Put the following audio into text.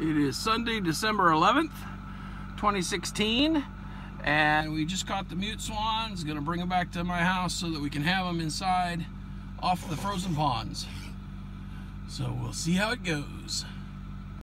It is Sunday, December 11th, 2016, and we just caught the mute swans. Gonna bring them back to my house so that we can have them inside off the frozen ponds. So we'll see how it goes.